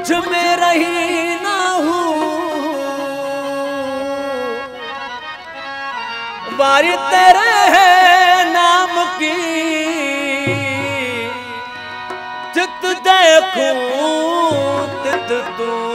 तुझ में रही ना हूँ बारी तेरे है नाम की जित देखूं तित तू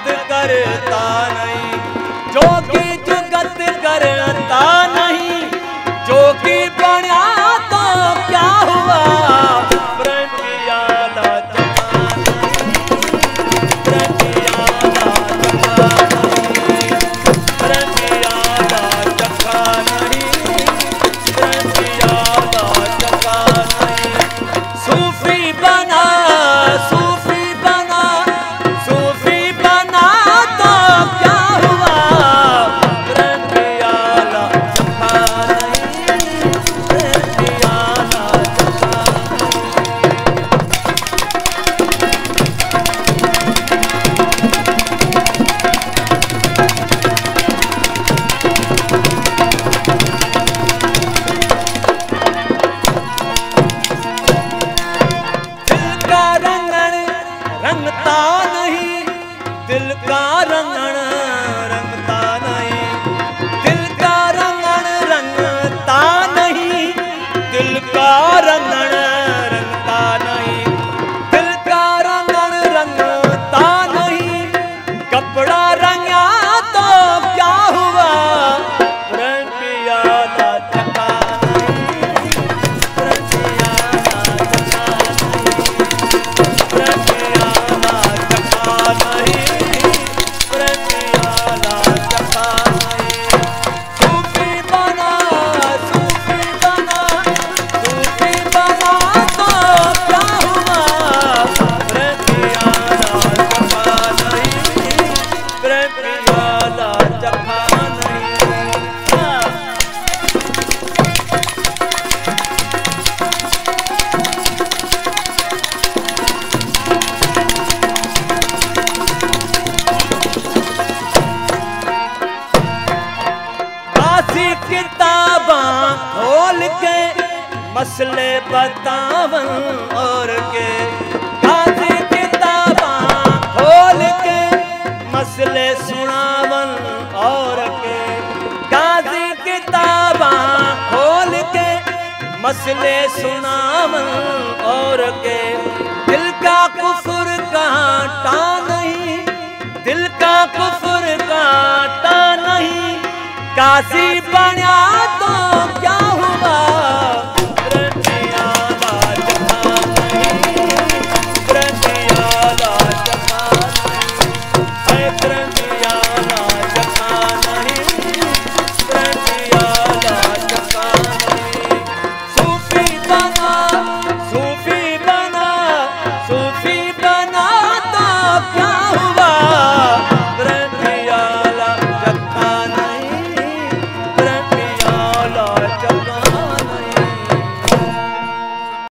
जगत करता नहीं। जो कि जगत करता नहीं मसले बतावन और के काजी किताबा खोल के मसले सुनावन और के काजी किताबा खोल के मसले सुनावन और के दिल का कुफुर काटा नहीं, दिल का कुफुर काटा नहीं काशी बना